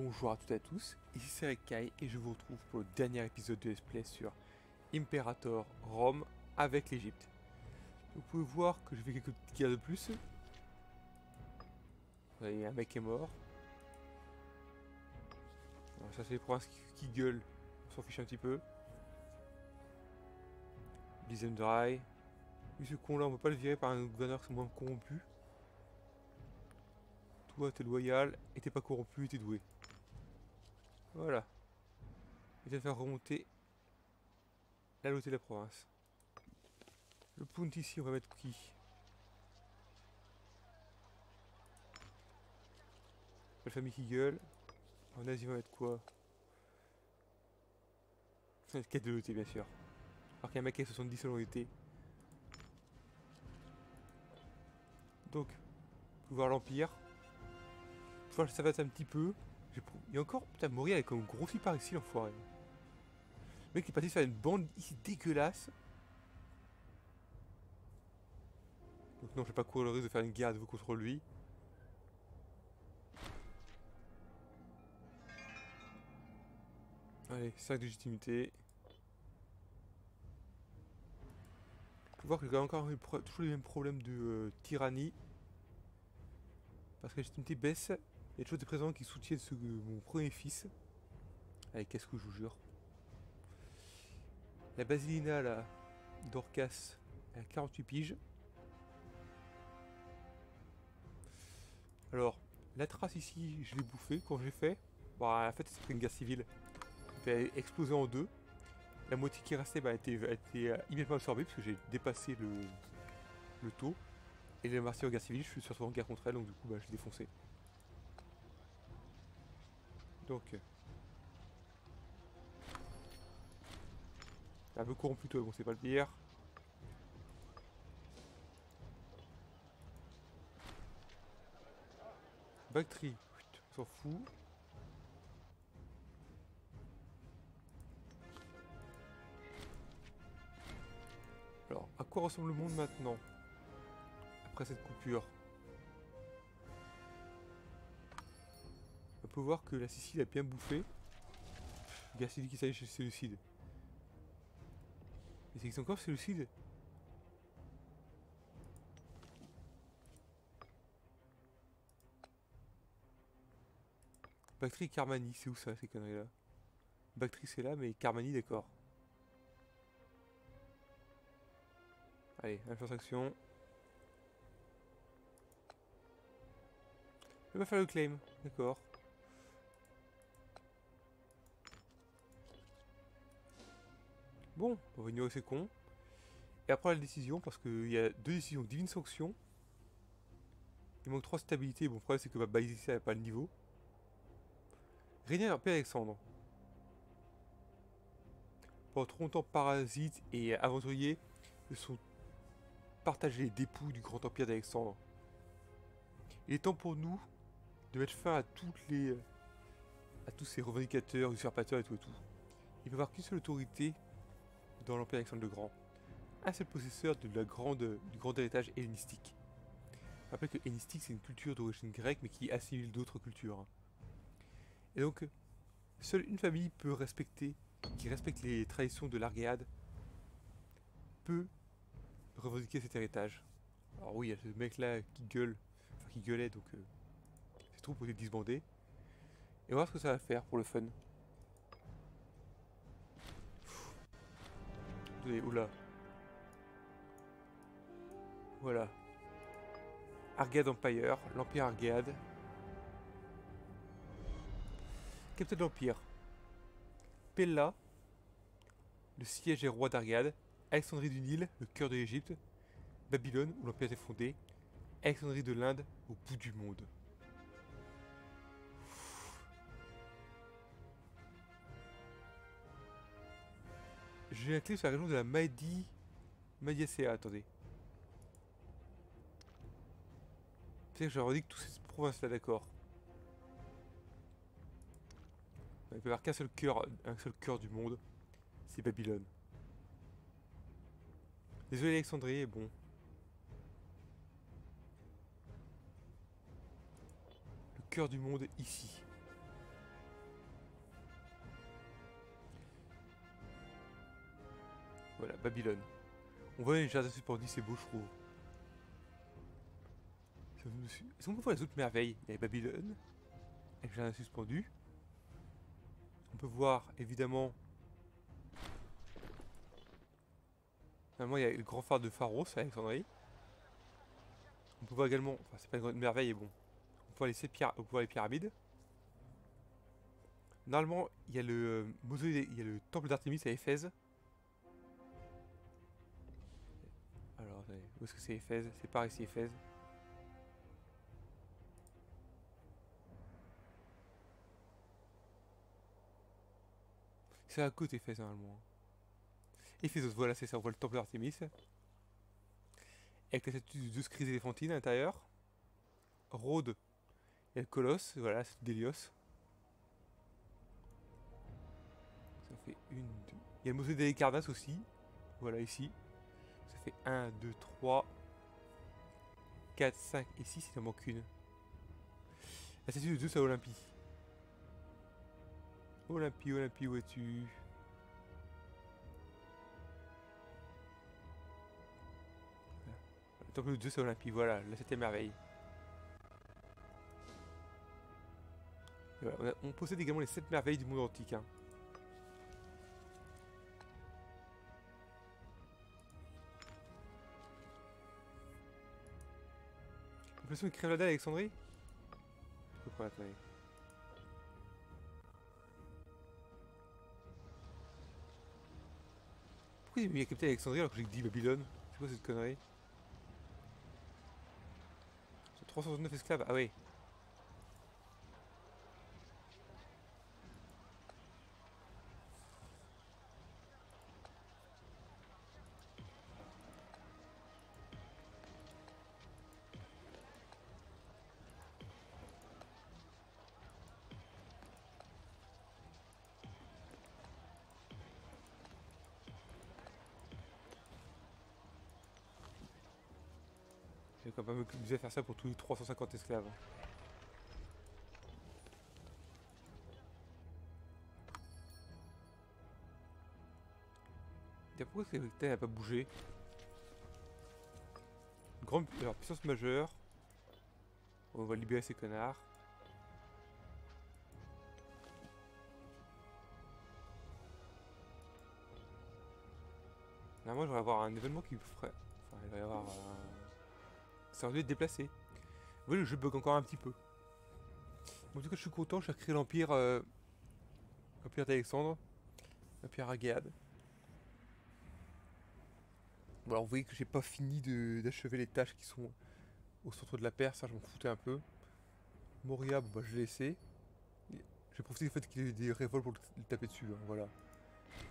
Bonjour à toutes et à tous, ici c'est Rekai et je vous retrouve pour le dernier épisode de Let's Play sur Imperator Rome avec l'Egypte. Vous pouvez voir que je fais quelques petites guerres de plus. Vous voyez, un mec est mort. Ça c'est les provinces qui, gueulent, on s'en fiche un petit peu. Blizzard Dry. Lui ce con là on peut pas le virer par un gouverneur qui est moins corrompu. Toi t'es loyal et t'es pas corrompu t'es doué. Voilà. Il va faire remonter la loterie de la province. Le punt ici, on va mettre qui? La famille qui gueule. En Asie, on va mettre quoi? Une quête de loterie, bien sûr. Alors qu'il y a un mec qui a 70 selon l'été. Donc, pouvoir l'Empire. Pouvoir va être un petit peu. A encore, putain, Mori avec un grossi par ici, l'enfoiré. Le mec est parti faire une bande ici dégueulasse. Donc non, je vais pas courir le risque de faire une guerre de vous contre lui. Allez, 5 de légitimité. Faut voir que j'ai encore toujours les mêmes problèmes de euh, tyrannie. Parce que la légitimité baisse. Il y a toujours des présents qui soutiennent ce, mon premier fils. Allez, qu'est-ce que je vous jure. La Basilina, là, d'Orcas, elle a 48 piges. Alors, la trace ici, je l'ai bouffée quand j'ai fait. Bon, en fait, c'était une guerre civile. Elle a explosé en deux. La moitié qui restait bah, a été, a été euh, immédiatement absorbée parce que j'ai dépassé le, le taux. Et les martyrs en guerre civile, je suis surtout en guerre contre elle, donc du coup, bah, je l'ai défoncé. Donc. Un peu corrompu toi, bon c'est pas le pire. Bactrie, on s'en fout. Alors, à quoi ressemble le monde maintenant Après cette coupure? Peut voir que la Sicile a bien bouffé. Garcide qui s'agit chez Séleucide. Mais c'est encore Séleucide Bactrie Carmanie, c'est où ça ces conneries là Bactrie c'est là, mais Carmanie d'accord. Allez, infraction. Je vais faire le claim, d'accord. Bon, on va ignorer ces cons. Et après la décision, parce qu'il y a deux décisions. Divine sanction. Il manque trois stabilités. Bon, le problème c'est que ma ici n'a pas le niveau. Régner Père Alexandre. Pendant trop longtemps, parasites et aventuriers se sont partagés les dépouilles du grand empire d'Alexandre. Il est temps pour nous de mettre fin à toutes les à tous ces revendicateurs, usurpateurs et tout et tout. Il peut y avoir qu'une seule autorité dans l'Empire Alexandre le Grand. Un seul possesseur de la grande, du grand héritage hellénistique. Rappelez que hellénistique c'est une culture d'origine grecque mais qui assimile d'autres cultures. Et donc, seule une famille peut respecter, qui respecte les traditions de l'Argéade, peut revendiquer cet héritage. Alors oui, il y a ce mec là qui gueule, enfin qui gueulait donc euh, c'est trop pour les disbander. Et on va voir ce que ça va faire pour le fun. Oula. Voilà. Argade Empire, l'Empire Argade. Captain de l'Empire. Pella, le siège des rois d'Argade. Alexandrie du Nil, le cœur de l'Égypte. Babylone, où l'Empire est fondé. Alexandrie de l'Inde, au bout du monde. J'ai la clé sur la région de la Madi... Madiacea, attendez. C'est que je revendique toutes ces provinces-là, d'accord. Il peut y avoir qu'un seul cœur, un seul cœur du monde. C'est Babylone. Désolé Alexandrie, bon. Le cœur du monde ici. Voilà, Babylone. On voit les jardins suspendus, c'est beau, je trouve. Est-ce qu'on peut voir les autres merveilles? Il y a Babylone, avec jardin suspendu. On peut voir, évidemment... Normalement, il y a le grand phare de Pharos à Alexandrie. On peut voir également... Enfin, c'est pas une grande merveille, mais bon. On peut voir les, on peut voir les pyramides. Normalement, il y a le il y a le temple d'Artémis à Éphèse. Où est-ce que c'est Éphèse? C'est par ici Éphèse. C'est à côté Éphèse normalement. Éphésos, voilà, c'est ça, on voit le temple d'Artémis. Avec la statue de Zeus crise éléphantine à l'intérieur. Rhodes, a le colosse, voilà, c'est d'Hélios. Ça fait une, deux. Il y a le d'Alicarnas aussi. Voilà, ici. Ça fait 1, 2, 3, 4, 5 et 6, il en manque une. La statue de Zeus à Olympie. Olympie, Olympie, où es-tu? Le temple de Zeus à Olympie, voilà, la septième merveille. On, possède également les sept merveilles du monde antique. Hein. L'impression qu'il crève la dalle Alexandrie. Pourquoi attendez Pourquoi il m'a capté Alexandrie alors que j'ai dit Babylone? C'est quoi cette connerie? 369 esclaves, ah oui Vais quand même m'amuser à faire ça pour tous les 350 esclaves. Pourquoi est-ce que n'a pas bougé? Grande puissance majeure. On va libérer ces connards. Normalement, je vais avoir un événement qui me ferait. Enfin, il va y avoir un ça aurait dû être déplacé. Vous voyez, le jeu bug encore un petit peu. En tout cas, je suis content, j'ai recréé l'Empire euh, l'Empire d'Alexandre. L'Empire Agéade. Bon, alors vous voyez que j'ai pas fini d'achever les tâches qui sont au centre de la Perse, ça je m'en foutais un peu. Moria, bah, je l'ai laissé. J'ai profité du fait qu'il y ait des révoltes pour le taper dessus, hein, voilà.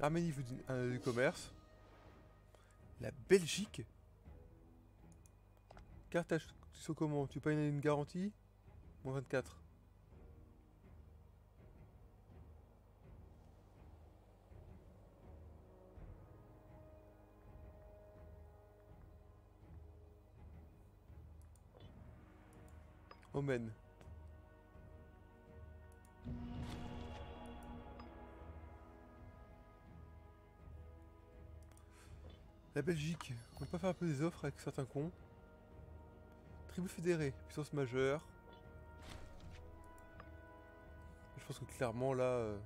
L'Arménie veut du commerce. La Belgique Tu sais comment? Tu payes une garantie? Moins 24. Omen. La Belgique, on peut pas faire un peu des offres avec certains cons? Tribu fédérée, puissance majeure. Je pense que clairement là... Euh,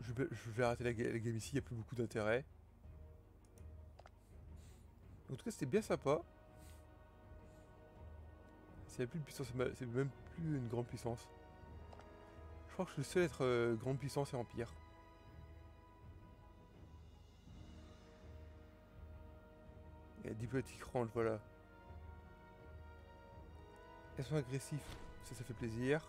je, vais, arrêter la, game ici, il n'y a plus beaucoup d'intérêt. En tout cas c'était bien sympa. C'est plus de puissance, c'est même plus une grande puissance. Je crois que je suis le seul à être euh, grande puissance et empire. Il y a diplomatique range, voilà. Elles sont agressifs, ça, ça fait plaisir.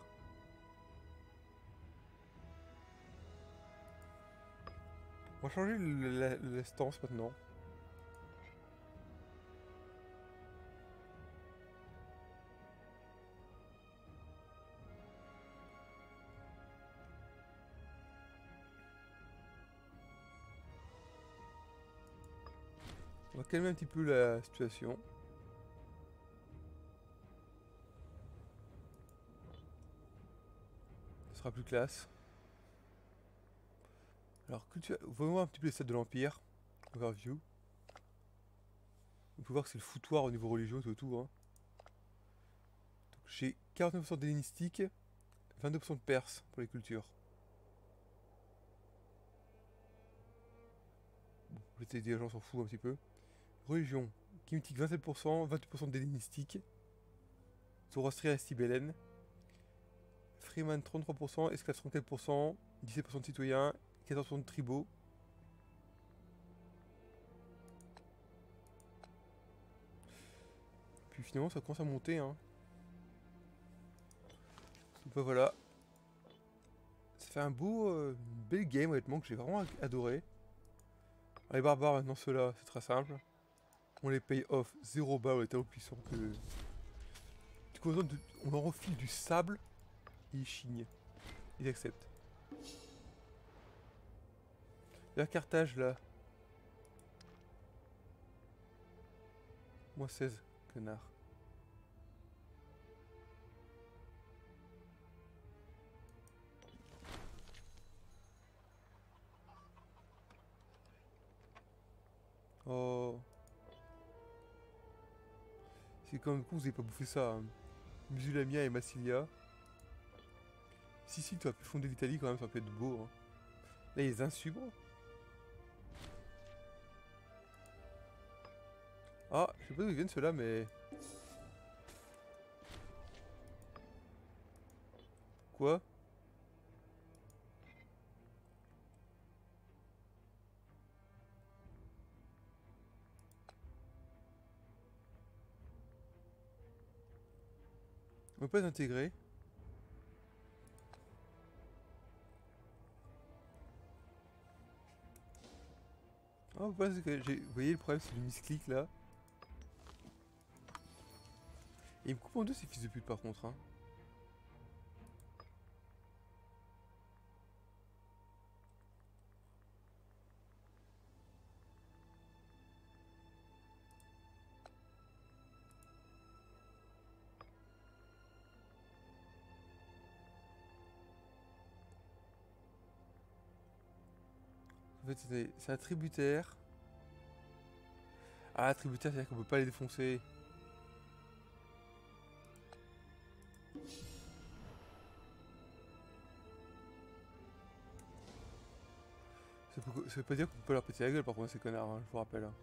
On va changer l'instance maintenant. On va calmer un petit peu la situation. Ce sera plus classe. Alors, culture... voyons un petit peu les stats de l'Empire. Overview. On peut voir que c'est le foutoir au niveau religieux, tout. tout hein. J'ai 49% d'hellénistique, 22% de perse pour les cultures. Les gens s'en foutent un petit peu. Religion, Kémitique 27%, 28% d'hellénistique. Zoroastria et Stibelen. Freeman 33%, Esclave 34%, 17% de citoyens, 14% de tribaux. Puis finalement ça commence à monter hein. Donc bah, voilà. Ça fait un beau, euh, bel game honnêtement que j'ai vraiment adoré. les barbares maintenant ceux-là c'est très simple. On les paye off 0 balles, on est tellement puissants que... Du coup on leur refile du sable et ils chignent. Ils acceptent. La Carthage là. Moi 16. Oh. C'est quand même con, vous avez pas bouffé ça. Hein. Musulamia et Massilia. Si, si, tu as pu fonder l'Italie quand même, ça peut être beau. Hein. Là, les insubres. Ah, je sais pas d'où ils viennent ceux-là, mais... Quoi? On peut pas intégrer. Oh, vous voyez le problème c'est le misclick là Et il me coupe en deux ces fils de pute par contre. Hein. En fait, c'est un tributaire. Ah, tributaire, c'est-à-dire qu'on peut pas les défoncer. Ça veut pas dire qu'on peut leur péter la gueule par contre ces connards, hein, je vous rappelle. Hein.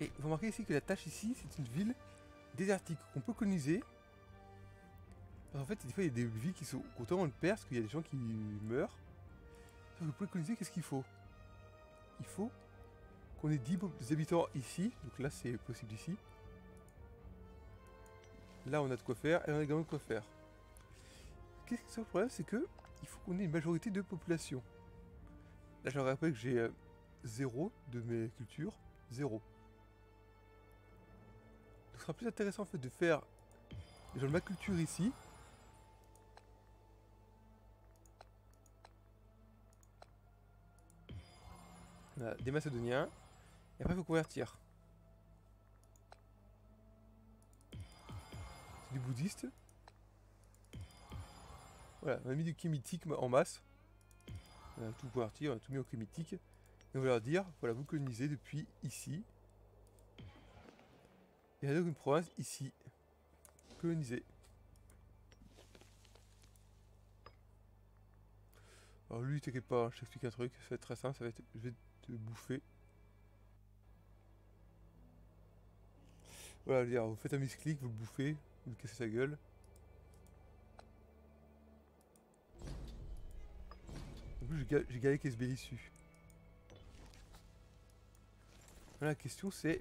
Et vous remarquez ici que la tâche ici, c'est une ville désertique qu'on peut coloniser. en fait, des fois, il y a des villes qui sont autant on le parce qu'il y a des gens qui meurent. Vous coloniser, qu'est-ce qu'il faut? Il faut qu'on ait 10 habitants ici. Donc là, c'est possible ici. Là, on a de quoi faire et on a également de quoi faire. Qu'est-ce que c'est le problème C'est que il faut qu'on ait une majorité de population. Là, je rappelle que j'ai 0 euh, de mes cultures. 0. Ce sera plus intéressant en fait de faire genre, ma culture ici. Des Macédoniens. Et après, il faut convertir. C'est du bouddhiste. Voilà, on a mis du kémitique en masse. On a tout converti, on a tout mis au kémitique. Et on va leur dire, voilà, vous colonisez depuis ici. Et a donc une province ici. Colonisée. Alors lui, t'inquiète pas, je t'explique un truc, ça va être très simple, ça va être, je vais te bouffer. Voilà, dire, vous faites un misclick, vous le bouffez, vous cassez sa gueule. j'ai galé qu'est-ce issu. la question c'est...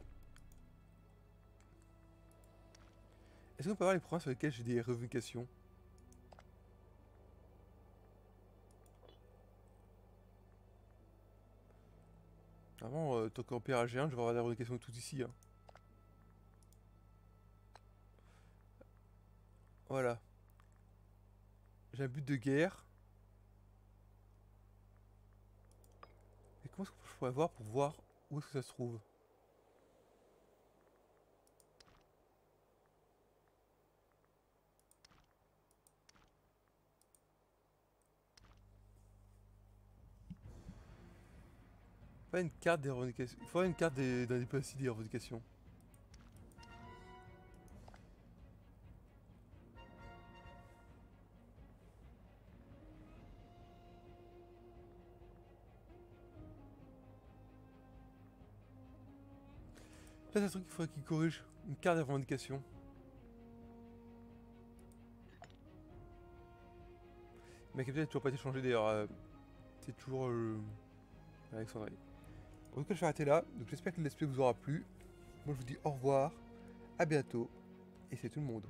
Est-ce qu'on peut avoir les provinces sur lesquelles j'ai des revendications? Vraiment, euh, tant qu'empire AG1, je vais avoir des revendications tout ici. Hein. Voilà. J'ai un but de guerre. Comment est-ce que je pourrais voir pour voir où est-ce que ça se trouve? Pas une carte des revendications. Il faudrait une carte des, d'un des revendications. Ça, c'est un truc qu'il faudrait qu'il corrige. Une carte des revendications. Ma capitale n'a toujours pas été changée d'ailleurs. euh, c'est toujours euh, Alexandrie. En tout cas, je vais arrêter là. Donc j'espère que l'esprit vous aura plu. Moi, je vous dis au revoir, à bientôt, et c'est tout le monde.